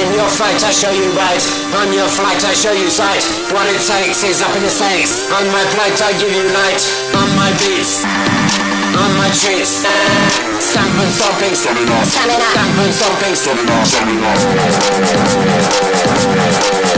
In your fight I show you right. On your flight I show you sight. What it takes is up in the stakes On my plate I give you light. On my beats On my treats Stamp and stomping Stamp and stomping Stamp and stomping Stamp and stomping